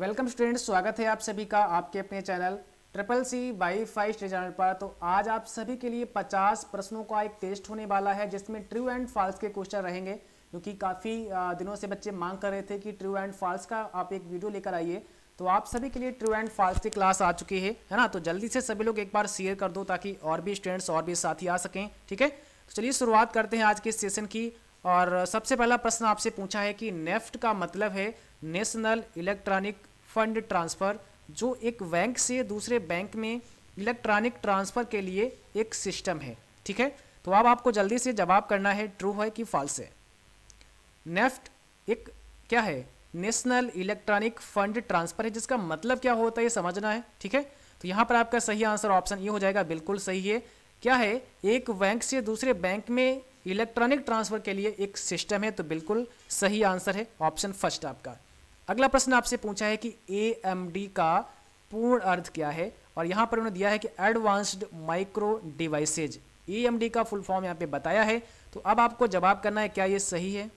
Welcome students, स्वागत है आप सभी का आपके अपने channel triple C by five stay channel पर। तो आज आप सभी के लिए 50 प्रश्नों का एक टेस्ट होने वाला है, जिसमें ट्रू एंड फॉल्स के क्वेश्चन रहेंगे क्योंकि काफ़ी दिनों से बच्चे मांग कर रहे थे कि ट्रू एंड फॉल्स का आप एक वीडियो लेकर आइए। तो आप सभी के लिए ट्रू एंड फॉल्स की क्लास आ चुकी है है ना? तो जल्दी से सभी लोग एक बार शेयर कर दो, ताकि और भी स्टूडेंट्स और भी साथी आ सकें, ठीक है? तो चलिए शुरुआत करते हैं आज के सेशन की। और सबसे पहला प्रश्न आपसे पूछा है कि नेफ्ट का मतलब है नेशनल इलेक्ट्रॉनिक फंड ट्रांसफ़र, जो एक बैंक से दूसरे बैंक में इलेक्ट्रॉनिक ट्रांसफ़र के लिए एक सिस्टम है, ठीक है? तो अब आप आपको जल्दी से जवाब करना है, ट्रू है कि फॉल्स है। नेफ्ट एक, क्या है? नेशनल इलेक्ट्रॉनिक फंड ट्रांसफ़र है, जिसका मतलब क्या होता है ये समझना है, ठीक है? तो यहाँ पर आपका सही आंसर ऑप्शन ये हो जाएगा, बिल्कुल सही है। क्या है? एक बैंक से दूसरे बैंक में इलेक्ट्रॉनिक ट्रांसफ़र के लिए एक सिस्टम है तो बिल्कुल सही आंसर है, ऑप्शन फ़र्स्ट आपका। अगला प्रश्न आपसे पूछा है कि AMD का पूर्ण अर्थ क्या है? और यहाँ पर उन्होंने दिया है कि एडवांस्ड माइक्रो डिवाइसेज AMD का फुल फॉर्म यहाँ पे बताया है। तो अब आपको जवाब करना है, क्या ये सही है?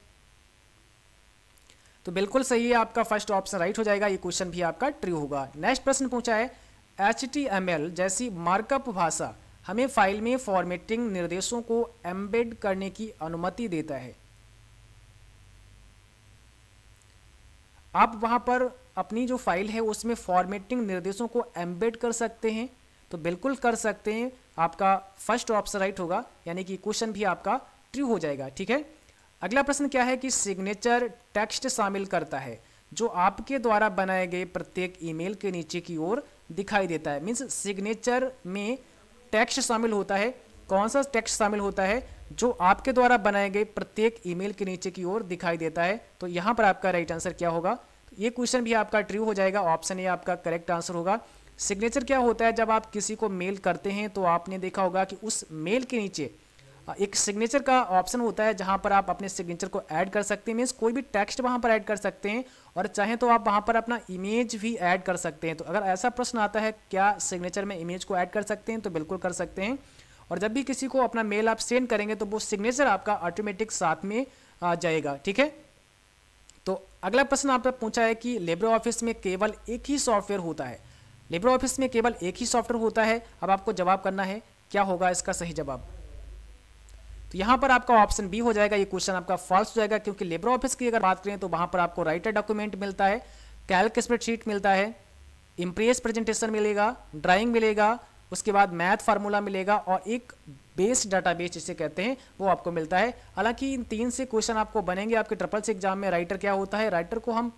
तो बिल्कुल सही है, आपका फ़र्स्ट ऑप्शन राइट हो जाएगा। ये क्वेश्चन भी आपका ट्रू होगा। नेक्स्ट प्रश्न पूछा है HTML जैसी मार्कअप भाषा हमें फ़ाइल में फॉर्मेटिंग निर्देशों को एम्बेड करने की अनुमति देता है। आप वहाँ पर अपनी जो फ़ाइल है, उसमें फॉर्मेटिंग निर्देशों को एम्बेड कर सकते हैं। तो बिल्कुल कर सकते हैं। आपका फ़र्स्ट ऑप्शन राइट होगा, यानी कि क्वेश्चन भी आपका ट्रू हो जाएगा, ठीक है? अगला प्रश्न क्या है कि सिग्नेचर टेक्स्ट शामिल करता है, जो आपके द्वारा बनाए गए प्रत्येक ईमेल के नीचे की ओर दिखाई देता है। मीन्स सिग्नेचर में टेक्स्ट शामिल होता है। कौन सा टेक्स्ट शामिल होता है? जो आपके द्वारा बनाए गए प्रत्येक ईमेल के नीचे की ओर दिखाई देता है तो यहाँ पर आपका राइट आंसर क्या होगा? ये क्वेश्चन भी आपका ट्रू हो जाएगा ऑप्शन ये आपका करेक्ट आंसर होगा। सिग्नेचर क्या होता है? जब आप किसी को मेल करते हैं तो आपने देखा होगा कि उस मेल के नीचे एक सिग्नेचर का ऑप्शन होता है, जहाँ पर आप अपने सिग्नेचर को ऐड कर सकते हैं। मीन्स कोई भी टेक्स्ट वहाँ पर ऐड कर सकते हैं, और चाहे तो आप वहाँ पर अपना इमेज भी ऐड कर सकते हैं। तो अगर ऐसा प्रश्न आता है, क्या सिग्नेचर में इमेज को ऐड कर सकते हैं? तो बिल्कुल कर सकते हैं। और जब भी किसी को अपना मेल आप सेंड करेंगे तो वो सिग्नेचर आपका ऑटोमेटिक साथ में, आ, जाएगा, ठीक है? तो अगला प्रश्न आपने पूछा है कि लेबर ऑफ़िस में केवल एक ही सॉफ्टवेयर होता है। लेबर ऑफ़िस में केवल एक ही सॉफ्टवेयर होता है। अब आपको जवाब करना है, क्या होगा इसका सही जवाब? तो यहाँ पर आपका ऑप्शन बी हो जाएगा, ये क्वेश्चन आपका फॉल्स हो जाएगा, क्योंकि लेबर ऑफ़िस की अगर बात करें तो वहाँ पर आपको राइटर डॉक्यूमेंट मिलता है कैल्क स्प्रेडशीट मिलता है इम्प्रेस प्रेजेंटेशन मिलेगा ड्राइंग मिलेगा उसके बाद मैथ फार्मूला मिलेगा और एक बेस डाटाबेस जिसे कहते हैं, वो आपको मिलता है। हालाँकि इन तीन से क्वेश्चन आपको बनेंगे आपके ट्रिपल से एग्ज़ाम में राइटर क्या होता है? राइटर को हम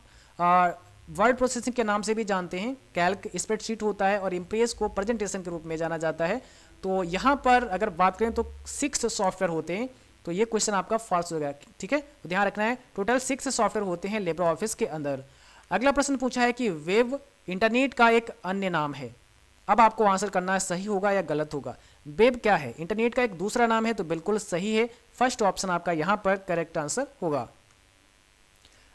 वर्ड प्रोसेसिंग के नाम से भी जानते हैं। कैल्क स्प्रेडशीट होता है और इम्प्रेस को प्रेजेंटेशन के रूप में जाना जाता है। तो यहाँ पर अगर बात करें तो सिक्स सॉफ्टवेयर होते हैं तो ये क्वेश्चन आपका फॉल्स हो गया। ठीक है? तो ध्यान रखना है टोटल सिक्स सॉफ्टवेयर होते हैं लेबर ऑफ़िस के अंदर। अगला प्रश्न पूछा है कि वेब इंटरनेट का एक अन्य नाम है। अब आपको आंसर करना है, सही होगा या गलत होगा। वेब क्या है? इंटरनेट का एक दूसरा नाम है तो बिल्कुल सही है। फ़र्स्ट ऑप्शन आपका यहाँ पर करेक्ट आंसर होगा।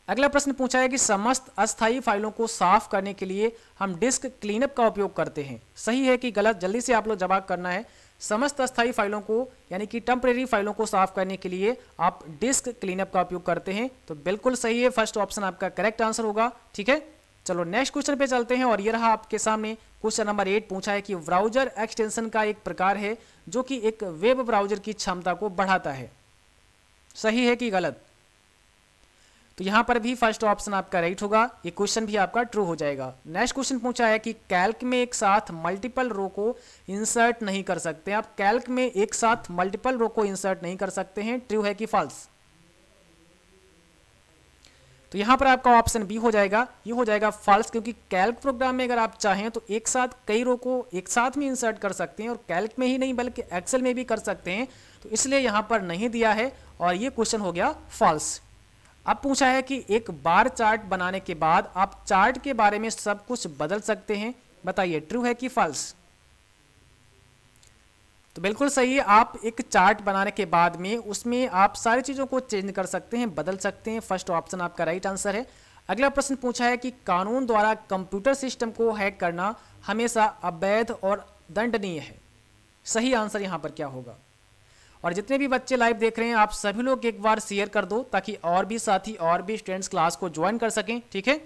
अगला प्रश्न पूछा है कि समस्त अस्थायी फाइलों को साफ़ करने के लिए हम डिस्क क्लीनअप का उपयोग करते हैं। सही है कि गलत? जल्दी से आप लोग जवाब करना है। समस्त अस्थायी फाइलों को, यानी कि टेम्परेरी फाइलों को साफ़ करने के लिए आप डिस्क क्लीनअप का उपयोग करते हैं तो बिल्कुल सही है। फ़र्स्ट ऑप्शन आपका करेक्ट आंसर होगा, ठीक है? चलो नेक्स्ट क्वेश्चन पे चलते हैं और ये रहा आपके सामने। क्वेश्चन नंबर एट पूछा है कि ब्राउज़र एक्सटेंशन का एक प्रकार है जो कि एक वेब ब्राउज़र की क्षमता को बढ़ाता है। सही है कि गलत? तो यहाँ पर भी फ़र्स्ट ऑप्शन आपका राइट होगा। ये क्वेश्चन भी आपका ट्रू हो जाएगा। नेक्स्ट क्वेश्चन पूछा है कि कैल्क में एक साथ मल्टीपल रो को इंसर्ट नहीं कर सकते। आप कैल्क में एक साथ मल्टीपल रो को इंसर्ट नहीं कर सकते हैं। ट्रू है कि फॉल्स तो यहाँ पर आपका ऑप्शन बी हो जाएगा। ये हो जाएगा फॉल्स क्योंकि कैल्क प्रोग्राम में अगर आप चाहें तो एक साथ कई रो को एक साथ में इंसर्ट कर सकते हैं और कैल्क में ही नहीं, बल्कि एक्सेल में भी कर सकते हैं। तो इसलिए यहाँ पर नहीं दिया है और ये क्वेश्चन हो गया फॉल्स अब पूछा है कि एक बार चार्ट बनाने के बाद आप चार्ट के बारे में सब कुछ बदल सकते हैं। बताइए ट्रू है कि फॉल्स तो बिल्कुल सही है, आप एक चार्ट बनाने के बाद में उसमें आप सारी चीज़ों को चेंज कर सकते हैं, बदल सकते हैं। फ़र्स्ट ऑप्शन आपका राइट आंसर है। अगला प्रश्न पूछा है कि कानून द्वारा कंप्यूटर सिस्टम को हैक करना हमेशा अवैध और दंडनीय है। सही आंसर यहाँ पर क्या होगा? और जितने भी बच्चे लाइव देख रहे हैं, आप सभी लोग एक बार शेयर कर दो ताकि और भी साथी और भी स्टूडेंट्स क्लास को ज्वाइन कर सकें, ठीक है?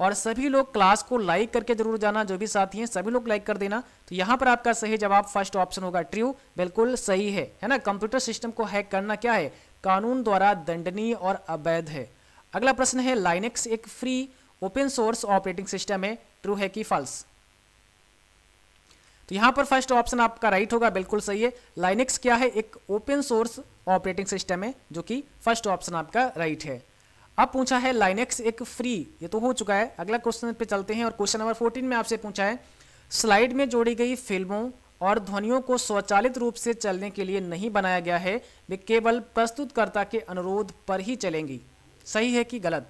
और सभी लोग क्लास को लाइक करके ज़रूर जाना, जो भी साथी हैं, सभी लोग लाइक कर देना। तो यहाँ पर आपका सही जवाब फ़र्स्ट ऑप्शन होगा ट्रू बिल्कुल सही है। है ना? कंप्यूटर सिस्टम को हैक करना क्या है? कानून द्वारा दंडनीय और अवैध है। अगला प्रश्न है लाइनेक्स एक free open source operating system है। ट्रू है कि फॉल्स तो यहाँ पर फ़र्स्ट ऑप्शन आपका राइट होगा, बिल्कुल सही है। लाइनेक्स क्या है? एक ओपन सोर्स ऑपरेटिंग सिस्टम है, जो कि फ़र्स्ट ऑप्शन आपका राइट है। अब पूछा है लाइनेक्स एक फ्री ये तो हो चुका है। अगला क्वेश्चन पे चलते हैं और क्वेश्चन नंबर फोर्टीन में आपसे पूछा है स्लाइड में जोड़ी गई फ़िल्मों और ध्वनियों को स्वचालित रूप से चलने के लिए नहीं बनाया गया है, वे केवल प्रस्तुतकर्ता के अनुरोध पर ही चलेंगी। सही है कि गलत?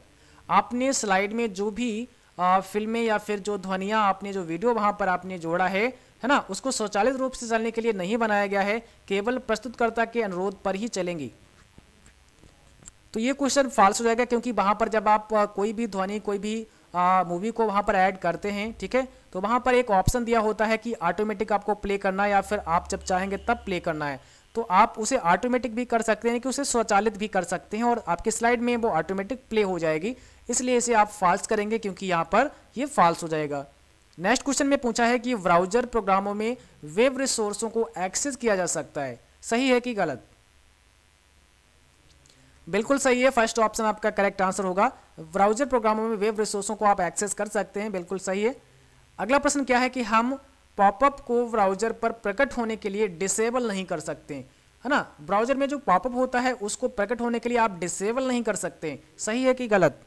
आपने स्लाइड में जो भी फ़िल्में या फिर जो ध्वनिया आपने, जो वीडियो वहाँ पर आपने जोड़ा है है ना, उसको स्वचालित रूप से चलने के लिए नहीं बनाया गया है, केवल प्रस्तुतकर्ता के अनुरोध पर ही चलेंगी। तो ये क्वेश्चन फॉल्स हो जाएगा क्योंकि वहाँ पर जब आप कोई भी ध्वनि, कोई भी मूवी को वहाँ पर ऐड करते हैं, ठीक है? तो वहाँ पर एक ऑप्शन दिया होता है कि ऑटोमेटिक आपको प्ले करना है या फिर आप जब चाहेंगे तब प्ले करना है। तो आप उसे ऑटोमेटिक भी कर सकते हैं कि उसे स्वचालित भी कर सकते हैं और आपकी स्लाइड में वो ऑटोमेटिक प्ले हो जाएगी। इसलिए इसे आप फॉल्स करेंगे क्योंकि यहाँ पर ये फॉल्स हो जाएगा। नेक्स्ट क्वेश्चन में पूछा है कि ब्राउज़र प्रोग्रामों में वेब रिसोर्सों को एक्सेस किया जा सकता है। सही है कि गलत? बिल्कुल सही है फ़र्स्ट ऑप्शन आपका करेक्ट आंसर होगा। ब्राउज़र प्रोग्रामों में वेब रिसोर्सों को आप एक्सेस कर सकते हैं, बिल्कुल सही है। अगला प्रश्न क्या है कि हम पॉपअप को ब्राउज़र पर प्रकट होने के लिए डिसेबल नहीं कर सकते है ना? ब्राउज़र में जो पॉपअप होता है, उसको प्रकट होने के लिए आप डिसेबल नहीं कर सकते सही है कि गलत?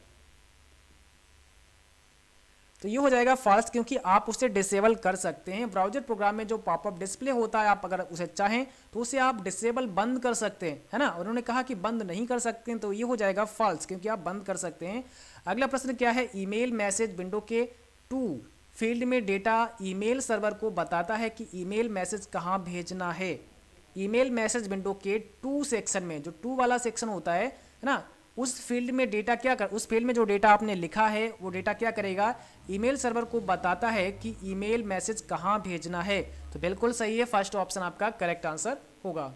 तो ये हो जाएगा फॉल्स क्योंकि आप उसे डिसेबल कर सकते हैं। ब्राउज़र प्रोग्राम में जो पॉपअप डिस्प्ले होता है, आप अगर उसे चाहें तो उसे आप डिसेबल बंद कर सकते हैं, है ना? उन्होंने कहा कि बंद नहीं कर सकते हैं तो ये हो जाएगा फॉल्स क्योंकि आप बंद कर सकते हैं। अगला प्रश्न क्या है? ईमेल मैसेज विंडो के टू फ़ील्ड में डेटा ईमेल सर्वर को बताता है कि ईमेल मैसेज कहाँ भेजना है। ईमेल मैसेज विंडो के टू सेक्शन में, जो टू वाला सेक्शन होता है ना? उस फ़ील्ड में डेटा क्या कर, उस फ़ील्ड में जो डेटा आपने लिखा है, वो डेटा क्या करेगा? ईमेल सर्वर को बताता है कि ईमेल मैसेज कहाँ भेजना है। तो बिल्कुल सही है, फ़र्स्ट ऑप्शन आपका करेक्ट आंसर होगा।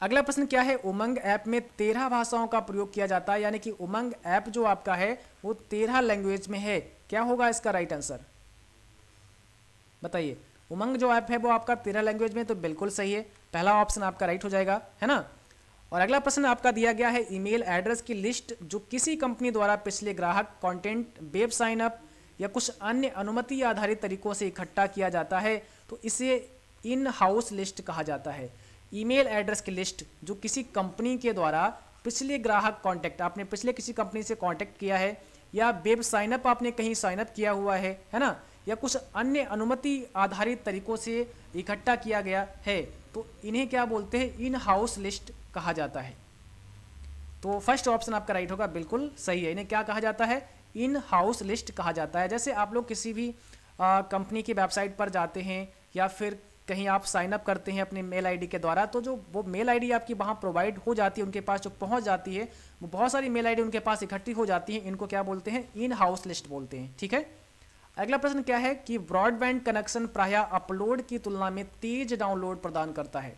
अगला प्रश्न क्या है? उमंग ऐप में तेरह भाषाओं का प्रयोग किया जाता है, यानी कि उमंग ऐप जो आपका है, वो तेरह लैंग्वेज में है। क्या होगा इसका राइट आंसर बताइए। उमंग जो ऐप है, वो आपका तेरह लैंग्वेज में तो बिल्कुल सही है। पहला ऑप्शन आपका राइट हो जाएगा, है ना? और अगला प्रश्न आपका दिया गया है ईमेल एड्रेस की लिस्ट जो किसी कंपनी द्वारा पिछले ग्राहक कंटेंट वेब साइन अप या कुछ अन्य अनुमति आधारित तरीकों से इकट्ठा किया जाता है तो इसे इन हाउस लिस्ट कहा जाता है। ईमेल एड्रेस की लिस्ट जो किसी कंपनी के द्वारा पिछले ग्राहक कॉन्टैक्ट आपने पिछले किसी कंपनी से कॉन्टैक्ट किया है, या वेब साइनअप आपने कहीं साइनअप किया हुआ है है ना? या कुछ अन्य अनुमति आधारित तरीकों से इकट्ठा किया गया है। तो इन्हें क्या बोलते हैं? इन हाउस लिस्ट कहा जाता है। तो फ़र्स्ट ऑप्शन आपका राइट होगा, बिल्कुल सही है। इन्हें क्या कहा जाता है? इन हाउस लिस्ट कहा जाता है। जैसे आप लोग किसी भी कंपनी की वेबसाइट पर जाते हैं या फिर कहीं आप साइन अप करते हैं अपने मेल आईडी के द्वारा तो जो वो मेल आईडी आपकी वहाँ प्रोवाइड हो जाती है, उनके पास जो पहुँच जाती है, वो बहुत सारी मेल आईडी उनके पास इकट्ठी हो जाती है। इनको क्या बोलते हैं? इन हाउस लिस्ट बोलते हैं। ठीक है? अगला प्रश्न क्या है कि ब्रॉडबैंड कनेक्शन प्राय अपलोड की तुलना में तेज डाउनलोड प्रदान करता है?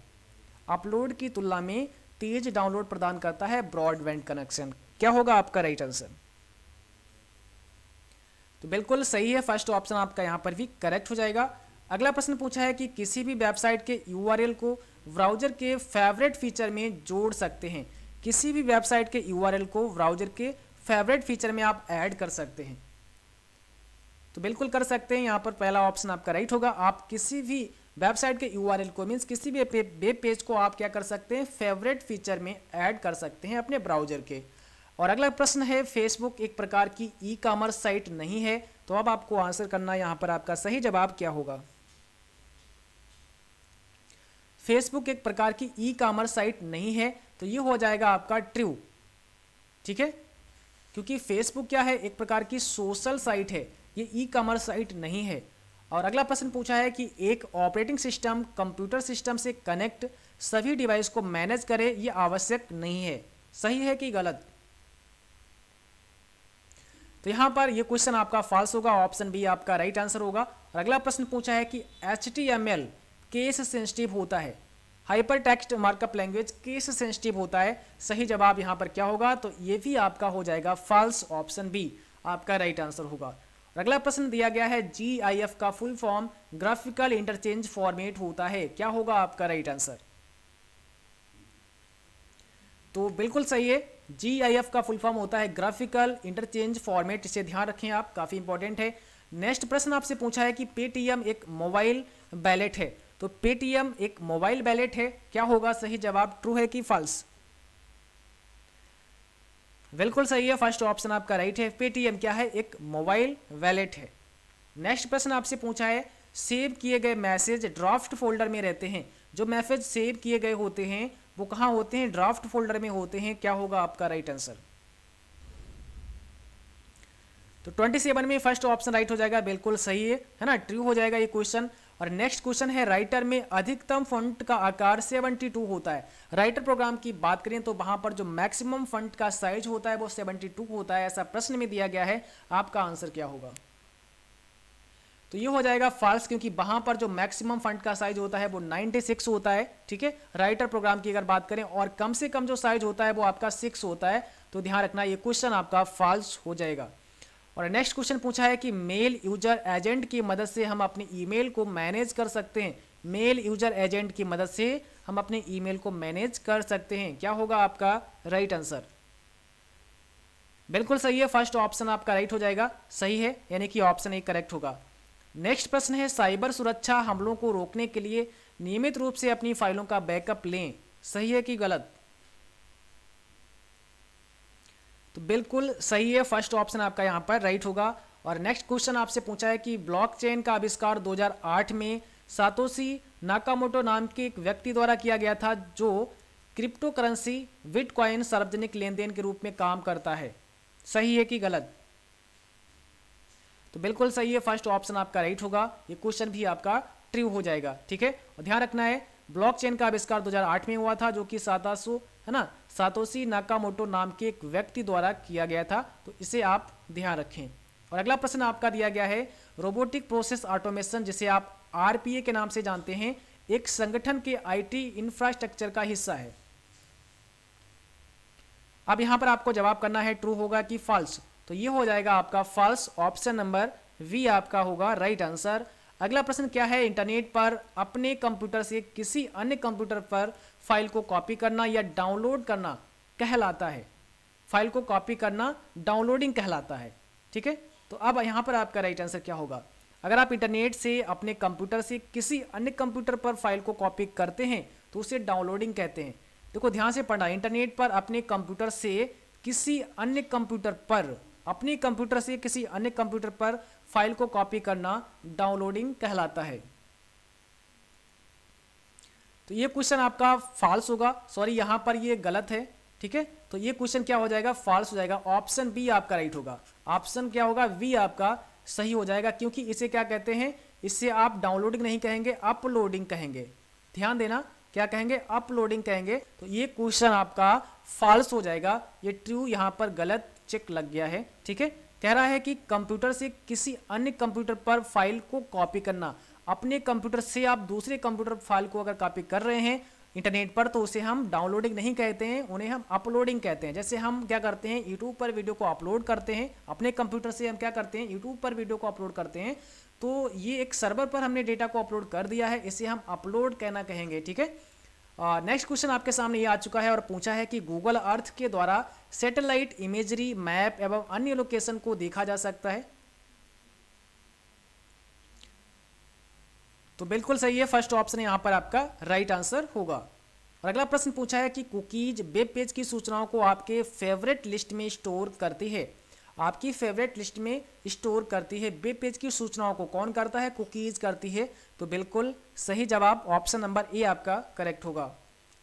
अपलोड की तुलना में तेज डाउनलोड प्रदान करता है ब्रॉडबैंड कनेक्शन। क्या होगा आपका राइट आंसर? तो बिल्कुल सही है, फ़र्स्ट ऑप्शन आपका यहाँ पर भी करेक्ट हो जाएगा। अगला प्रश्न पूछा है कि किसी भी वेबसाइट के यूआरएल को ब्राउज़र के फेवरेट फीचर में जोड़ सकते हैं। किसी भी वेबसाइट के यूआरएल को ब्राउज़र के फेवरेट फीचर में आप ऐड कर सकते हैं। तो बिल्कुल कर सकते हैं। यहाँ पर पहला ऑप्शन आपका राइट होगा। आप किसी भी वेबसाइट के यूआरएल को मीन्स किसी भी वेब पेज को आप क्या कर सकते हैं? फेवरेट फीचर में ऐड कर सकते हैं अपने ब्राउज़र के। और अगला प्रश्न है फेसबुक एक प्रकार की ई कॉमर्स साइट नहीं है। तो अब आपको आंसर करना यहाँ पर आपका सही जवाब क्या होगा? फेसबुक एक प्रकार की ई कॉमर्स साइट नहीं है। तो ये हो जाएगा आपका ट्रू ठीक है? क्योंकि फेसबुक क्या है? एक प्रकार की सोशल साइट है। ये ई कॉमर्स साइट नहीं है। और अगला प्रश्न पूछा है कि एक ऑपरेटिंग सिस्टम कंप्यूटर सिस्टम से कनेक्ट सभी डिवाइस को मैनेज करे, ये आवश्यक नहीं है। सही है कि गलत? तो यहाँ पर ये क्वेश्चन आपका फॉल्स होगा ऑप्शन बी आपका राइट आंसर होगा। और अगला प्रश्न पूछा है कि एचटीएमएल केस सेंसिटिव होता है? Hyper text markup language case sensitive होता है। सही जवाब यहाँ पर क्या होगा? तो ये भी आपका हो जाएगा फॉल्स ऑप्शन बी आपका राइट आंसर होगा। अगला प्रश्न दिया गया है जी आई एफ़ का full form graphical interchange format होता है। क्या होगा आपका राइट आंसर तो बिल्कुल सही है जी आई एफ़ का फुल फॉर्म होता है ग्राफिकल इंटरचेंज फॉर्मेट इसे ध्यान रखें आप, काफ़ी इंपॉर्टेंट है। नेक्स्ट प्रश्न आपसे पूछा है कि पेटीएम एक मोबाइल बैलेट है। तो पेटीएम एक मोबाइल बैलेट है, क्या होगा? सही जवाब ट्रू है कि फॉल्स बिल्कुल सही है फ़र्स्ट ऑप्शन आपका राइट है। पेटीएम क्या है? एक मोबाइल वैलेट है। नेक्स्ट प्रश्न आपसे पूछा है सेव किए गए मैसेज ड्राफ्ट फोल्डर में रहते हैं। जो मैसेज सेव किए गए होते हैं, वो कहाँ होते हैं? ड्राफ्ट फोल्डर में होते हैं। क्या होगा आपका राइट आंसर तो 27 में फ़र्स्ट ऑप्शन राइट हो जाएगा। बिल्कुल सही है है ना? ट्रू हो जाएगा ये क्वेश्चन और नेक्स्ट क्वेश्चन है, राइटर में अधिकतम फंड का आकार 72 होता है। राइटर प्रोग्राम की बात करें तो वहाँ पर जो मैक्सिमम फंड का साइज़ होता है वो 72 होता है, ऐसा प्रश्न में दिया गया है। आपका आंसर क्या होगा? तो ये हो जाएगा फॉल्स क्योंकि वहाँ पर जो मैक्सिमम फंड का साइज़ होता है वो 96 होता है, ठीक है? राइटर प्रोग्राम की अगर बात करें, और कम से कम जो साइज़ होता है वो आपका सिक्स होता है तो ध्यान रखना ये क्वेश्चन आपका फॉल्स हो जाएगा। और नेक्स्ट क्वेश्चन पूछा है कि मेल यूज़र एजेंट की मदद से हम अपने ईमेल को मैनेज कर सकते हैं? मेल यूज़र एजेंट की मदद से हम अपने ईमेल को मैनेज कर सकते हैं। क्या होगा आपका राइट आंसर बिल्कुल सही है। फ़र्स्ट ऑप्शन आपका राइट हो जाएगा। सही है, यानी कि ऑप्शन एक करेक्ट होगा। नेक्स्ट प्रश्न है साइबर सुरक्षा हमलों को रोकने के लिए नियमित रूप से अपनी फाइलों का बैकअप लें। सही है कि गलत? तो बिल्कुल सही है फ़र्स्ट ऑप्शन आपका यहाँ पर राइट होगा। और नेक्स्ट क्वेश्चन आपसे पूछा है कि ब्लॉकचेन का आविष्कार 2008 में सातोसी नाकामोटो नाम के एक व्यक्ति द्वारा किया गया था, जो क्रिप्टो करेंसी बिटकॉइन सार्वजनिक लेन देन के रूप में काम करता है। सही है कि गलत? तो बिल्कुल सही है फ़र्स्ट ऑप्शन आपका राइट होगा। ये क्वेश्चन भी आपका ट्रू हो जाएगा, ठीक है? और ध्यान रखना है ब्लॉकचेन का आविष्कार 2008 में हुआ था, जो कि सातासो है ना? सातोसी नाकामोटो नाम के एक व्यक्ति द्वारा किया गया था तो इसे आप ध्यान रखें। और अगला प्रश्न आपका दिया गया है, रोबोटिक प्रोसेस ऑटोमेशन, जिसे आप आरपीए के नाम से जानते हैं, एक संगठन के आईटी इंफ्रास्ट्रक्चर का हिस्सा है। अब यहाँ पर आपको जवाब करना है, ट्रू होगा कि फॉल्स? तो ये हो जाएगा आपका फॉल्स ऑप्शन नंबर वी आपका होगा, राइट आंसर। अगला प्रश्न क्या है, इंटरनेट पर अपने कंप्यूटर से किसी अन्य कंप्यूटर पर फ़ाइल को कॉपी करना या डाउनलोड करना कहलाता है। फ़ाइल को कॉपी करना, डाउनलोडिंग कहलाता है, ठीक है? तो अब यहाँ पर आपका राइट आंसर क्या होगा? अगर आप इंटरनेट से अपने कंप्यूटर से किसी अन्य कंप्यूटर पर फ़ाइल को कॉपी करते हैं तो उसे डाउनलोडिंग कहते हैं। देखो, ध्यान से पढ़ना, इंटरनेट पर अपने कंप्यूटर से किसी अन्य कंप्यूटर पर, अपने कंप्यूटर से किसी अन्य कंप्यूटर पर फ़ाइल को कॉपी करना डाउनलोडिंग कहलाता है। तो ये क्वेश्चन आपका फॉल्स होगा। सॉरी यहाँ पर ये गलत है, ठीक है? तो ये क्वेश्चन क्या हो जाएगा? फॉल्स हो जाएगा। ऑप्शन बी आपका राइट होगा। ऑप्शन क्या होगा? वी आपका सही हो जाएगा, क्योंकि इसे क्या कहते हैं? इससे आप डाउनलोडिंग नहीं कहेंगे अपलोडिंग कहेंगे। ध्यान देना, क्या कहेंगे? अपलोडिंग कहेंगे। तो ये क्वेश्चन आपका फॉल्स हो जाएगा। ये ट्रू यहाँ पर गलत चेक लग गया है, ठीक है? कह रहा है कि कंप्यूटर से किसी अन्य कंप्यूटर पर फ़ाइल को कॉपी करना अपने कंप्यूटर से आप दूसरे कंप्यूटर फ़ाइल को अगर कॉपी कर रहे हैं इंटरनेट पर तो उसे हम डाउनलोडिंग नहीं कहते हैं, उन्हें हम अपलोडिंग कहते हैं। जैसे हम क्या करते हैं यूट्यूब पर वीडियो को अपलोड करते हैं, अपने कंप्यूटर से हम क्या करते हैं यूट्यूब पर वीडियो को अपलोड करते हैं तो ये एक सर्वर पर हमने डेटा को अपलोड कर दिया है, इसे हम अपलोड कहना कहेंगे, ठीक है? नेक्स्ट क्वेश्चन आपके सामने ये आ चुका है और पूछा है कि गूगल अर्थ के द्वारा सैटेलाइट इमेजरी मैप एवं अन्य लोकेशन को देखा जा सकता है। तो बिल्कुल सही है फ़र्स्ट ऑप्शन यहाँ पर आपका राइट आंसर होगा। और अगला प्रश्न पूछा है कि कुकीज वेब पेज की सूचनाओं को आपके फेवरेट लिस्ट में स्टोर करती है। आपकी फेवरेट लिस्ट में स्टोर करती है वेब पेज की सूचनाओं को कौन करता है? कुकीज करती है। तो बिल्कुल सही जवाब ऑप्शन नंबर ए आपका करेक्ट होगा।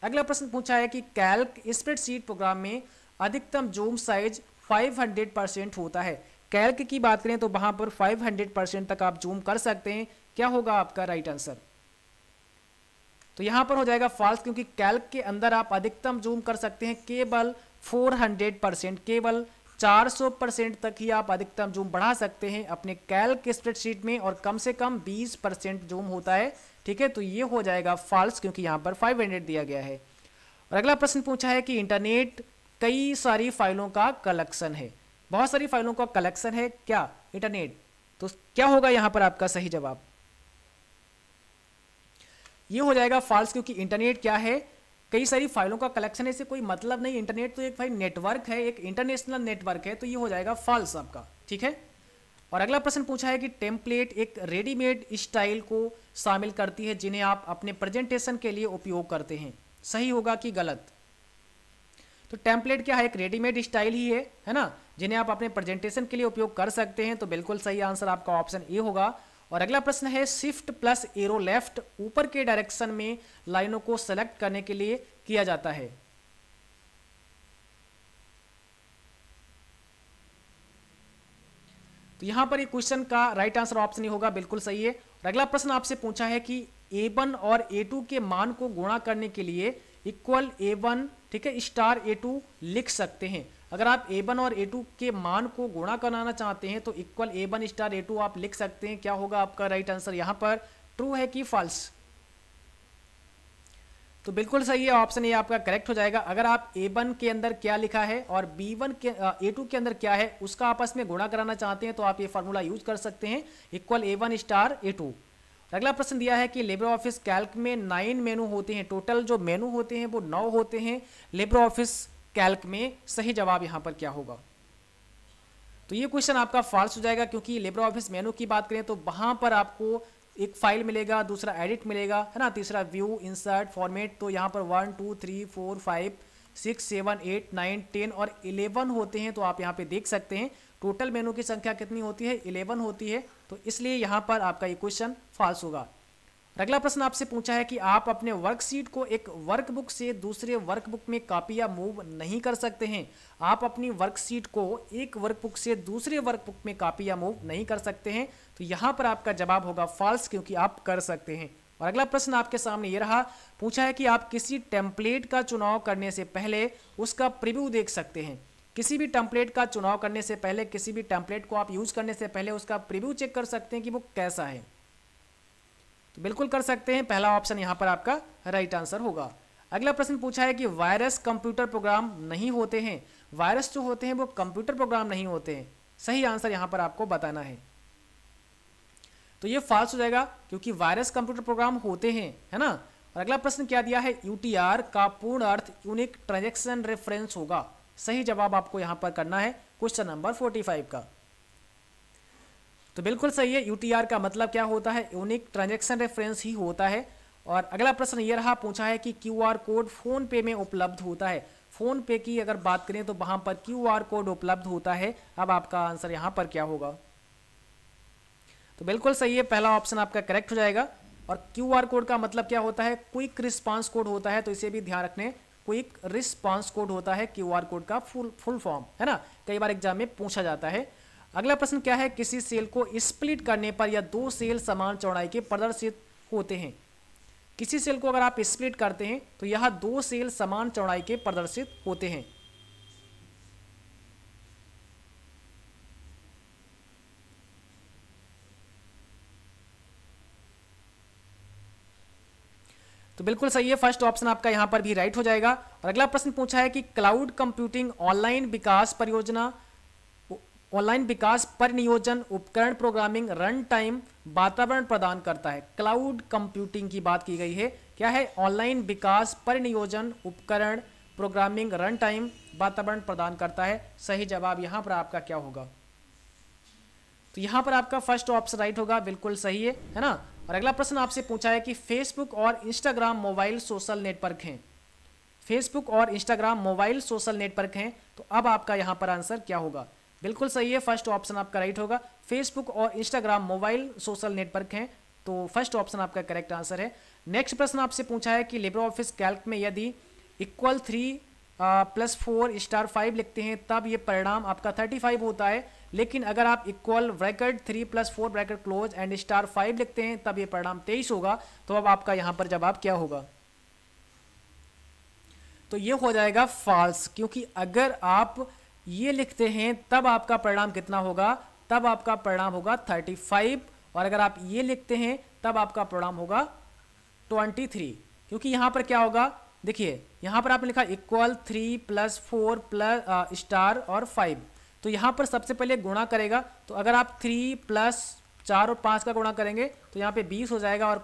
अगला प्रश्न पूछा है कि कैल्क स्प्रेडशीट प्रोग्राम में अधिकतम जूम साइज़ 500 परसेंट होता है। कैल्क की बात करें तो वहाँ पर 500 परसेंट तक आप जूम कर सकते हैं। क्या होगा आपका राइट आंसर तो यहाँ पर हो जाएगा फॉल्स क्योंकि कैल्क के अंदर आप अधिकतम जूम कर सकते हैं, केवल 400 परसेंट केवल 400 परसेंट तक ही आप अधिकतम जूम बढ़ा सकते हैं अपने कैल्क स्प्रेडशीट में, और कम से कम 20 परसेंट जूम होता है, ठीक है? तो ये हो जाएगा फॉल्स क्योंकि यहाँ पर 500 दिया गया है। और अगला प्रश्न पूछा है कि इंटरनेट कई सारी फाइलों का कलेक्शन है। बहुत सारी फाइलों का कलेक्शन है क्या? इंटरनेट तो क्या होगा यहाँ पर आपका सही जवाब? ये हो जाएगा फॉल्स क्योंकि इंटरनेट क्या है? कई सारी फाइलों का कलेक्शन है इसे कोई मतलब नहीं इंटरनेट तो एक भाई नेटवर्क है, एक इंटरनेशनल नेटवर्क है तो ये हो जाएगा फॉल्स आपका, ठीक है? और अगला प्रश्न पूछा है कि टेम्पलेट एक रेडीमेड स्टाइल को शामिल करती है, जिन्हें आप अपने प्रेजेंटेशन के लिए उपयोग करते हैं। सही होगा कि गलत? तो टेम्पलेट क्या है? एक रेडीमेड स्टाइल ही है है ना? जिन्हें आप अपने प्रेजेंटेशन के लिए उपयोग कर सकते हैं तो बिल्कुल सही आंसर आपका ऑप्शन ए होगा। और अगला प्रश्न है शिफ्ट प्लस एरो लेफ़्ट ऊपर के डायरेक्शन में लाइनों को सेलेक्ट करने के लिए किया जाता है। तो यहाँ पर ये क्वेश्चन का राइट आंसर ऑप्शन ही होगा, बिल्कुल सही है। और अगला प्रश्न आपसे पूछा है कि ए वन और ए टू के मान को गुणा करने के लिए इक्वल ए वन ठीक है स्टार ए टू लिख सकते हैं। अगर आप ए वन और ए टू के मान को गुणा कराना चाहते हैं तो equal A one star A two आप लिख सकते हैं। क्या होगा आपका राइट आंसर यहाँ पर? ट्रू है कि फॉल्स तो बिल्कुल सही है ऑप्शन ए आपका करेक्ट हो जाएगा। अगर आप ए वन के अंदर क्या लिखा है और बी वन के ए टू के अंदर क्या है, उसका आपस में गुणा कराना चाहते हैं तो आप ये फॉर्मूला यूज़ कर सकते हैं। Equal A one star A two अगला प्रश्न दिया है कि लेबर ऑफ़िस कैल्क में नाइन मेनू होते हैं। टोटल जो मेनू होते हैं, वो नौ होते हैं। लेबर ऑफ़िस कैल्क में सही जवाब यहाँ पर क्या होगा? तो ये क्वेश्चन आपका फॉल्स हो जाएगा क्योंकि लेबर ऑफ़िस मेनू की बात करें तो वहाँ पर आपको एक फ़ाइल मिलेगा, दूसरा एडिट मिलेगा, है ना? तीसरा व्यू इंसर्ट फॉर्मेट तो यहाँ पर one two three four five six seven eight nine ten और इलेवन होते हैं तो आप यहाँ पे देख सकते हैं टोटल मेनू की संख्या कितनी होती है? इलेवन होती है तो इसलिए यहाँ पर आपका ये क्वेश्चन फॉल्स होगा। अगला प्रश्न आपसे पूछा है कि आप अपने वर्कशीट को एक वर्कबुक से दूसरे वर्कबुक में कॉपी या मूव नहीं कर सकते हैं। आप अपनी वर्कशीट को एक वर्कबुक से दूसरे वर्कबुक में कॉपी या मूव नहीं कर सकते हैं। तो यहाँ पर आपका जवाब होगा फॉल्स क्योंकि आप कर सकते हैं। और अगला प्रश्न आपके सामने ये रहा, पूछा है कि आप किसी टेम्पलेट का चुनाव करने से पहले उसका प्रिव्यू देख सकते हैं। किसी भी टेम्पलेट का चुनाव करने से पहले, किसी भी टेम्पलेट को आप यूज़ करने से पहले उसका प्रिव्यू चेक कर सकते हैं कि वो कैसा है। तो बिल्कुल कर सकते हैं। पहला ऑप्शन यहाँ पर आपका राइट आंसर होगा। अगला प्रश्न पूछा है कि वायरस कंप्यूटर प्रोग्राम नहीं होते हैं। वायरस जो होते हैं वो कंप्यूटर प्रोग्राम नहीं होते हैं। सही आंसर यहाँ पर आपको बताना है। तो ये फॉल्स हो जाएगा क्योंकि वायरस कंप्यूटर प्रोग्राम होते हैं, है ना? और अगला प्रश्न क्या दिया है? यूटीआर का पूर्ण अर्थ यूनिक ट्रांजेक्शन रेफरेंस होगा। सही जवाब आपको यहाँ पर करना है। क्वेश्चन नंबर 45 का। तो बिल्कुल सही है यूटीआर का मतलब क्या होता है? यूनिक ट्रांजेक्शन रेफरेंस ही होता है। और अगला प्रश्न ये रहा, पूछा है कि क्यूआर कोड फ़ोन पे में उपलब्ध होता है। फ़ोन पे की अगर बात करें तो वहाँ पर क्यूआर कोड उपलब्ध होता है। अब आपका आंसर यहाँ पर क्या होगा? तो बिल्कुल सही है, पहला ऑप्शन आपका करेक्ट हो जाएगा। और क्यूआर कोड का मतलब क्या होता है? क्विक रिस्पांस कोड होता है तो इसे भी ध्यान रखने। क्विक रिस्पांस कोड होता है क्यूआर कोड का फुल फुल फॉर्म है ना? कई बार एग्ज़ाम में पूछा जाता है। अगला प्रश्न क्या है? किसी सेल को स्प्लिट करने पर या दो सेल समान चौड़ाई के प्रदर्शित होते हैं। किसी सेल को अगर आप स्प्लिट करते हैं तो यह दो सेल समान चौड़ाई के प्रदर्शित होते हैं। तो बिल्कुल सही है, फ़र्स्ट ऑप्शन आपका यहाँ पर भी राइट हो जाएगा। और अगला प्रश्न पूछा है कि क्लाउड कंप्यूटिंग ऑनलाइन विकास परियोजना ऑनलाइन विकास परिनियोजन उपकरण प्रोग्रामिंग रन टाइम वातावरण प्रदान करता है। क्लाउड कंप्यूटिंग की बात की गई है। क्या है? ऑनलाइन विकास परिनियोजन उपकरण प्रोग्रामिंग रन टाइम वातावरण प्रदान करता है। सही जवाब यहाँ पर आपका क्या होगा? तो यहाँ पर आपका फ़र्स्ट ऑप्शन राइट होगा। बिल्कुल सही है है ना? और अगला प्रश्न आपसे पूछा है कि फेसबुक और इंस्टाग्राम मोबाइल सोशल नेटवर्क हैं। फेसबुक और इंस्टाग्राम मोबाइल सोशल नेटवर्क हैं। तो अब आपका यहाँ पर आंसर क्या होगा? बिल्कुल सही है फ़र्स्ट ऑप्शन आपका राइट होगा। फेसबुक और इंस्टाग्राम मोबाइल सोशल नेटवर्क हैं तो फ़र्स्ट ऑप्शन आपका करेक्ट आंसर है। नेक्स्ट प्रश्न आपसे पूछा है कि लिब्रो ऑफ़िस कैल्क में यदि equal three plus four star five लिखते हैं, तब ये परिणाम आपका थर्टी फाइव होता है। लेकिन अगर आप equal bracket three plus four bracket close and star five लिखते हैं, तब ये परिणाम तेईस होगा। तो अब आपका यहाँ पर जवाब क्या होगा? तो ये हो जाएगा फॉल्स क्योंकि अगर आप ये लिखते हैं, तब आपका परिणाम कितना होगा? तब आपका परिणाम होगा 35 और अगर आप ये लिखते हैं, तब आपका परिणाम होगा 23 क्योंकि यहाँ पर क्या होगा? देखिए, यहाँ पर आपने लिखा equal three plus four plus star और फाइव तो यहाँ पर सबसे पहले गुणा करेगा तो अगर आप थ्री प्लस चार और पाँच का गुणा करेंगे तो यहाँ पे बीस हो जाएगा और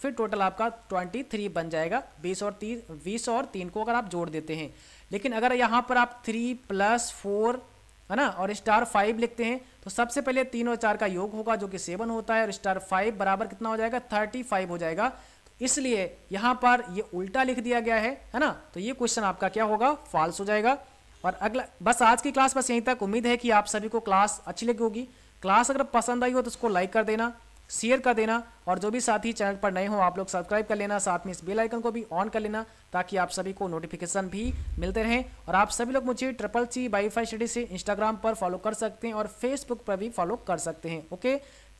फिर टोटल आपका ट्वेंटी थ्री बन जाएगा। बीस और तीन बीस और तीन को अगर आप जोड़ देते हैं लेकिन अगर यहाँ पर आप थ्री प्लस फोर है ना, और स्टार फाइव लिखते हैं तो सबसे पहले तीन और चार का योग होगा जो कि सेवन होता है, और स्टार फाइव बराबर कितना हो जाएगा? थर्टी फाइव हो जाएगा। तो इसलिए यहाँ पर ये उल्टा लिख दिया गया है है ना? तो ये क्वेश्चन आपका क्या होगा? फॉल्स हो जाएगा। और अगला, बस आज की क्लास बस यहीं तक। उम्मीद है कि आप सभी को क्लास अच्छी लगी होगी। क्लास अगर पसंद आई हो तो उसको लाइक कर देना। शेयर कर देना और जो भी साथी चैनल पर नए हो, आप लोग सब्सक्राइब कर लेना, साथ में इस बेल आइकन को भी ऑन कर लेना ताकि आप सभी को नोटिफिकेशन भी मिलते रहें। और आप सभी लोग मुझे triple C by five study से इंस्टाग्राम पर फॉलो कर सकते हैं और फेसबुक पर भी फॉलो कर सकते हैं okay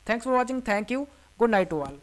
thanks for watching thank you good night to all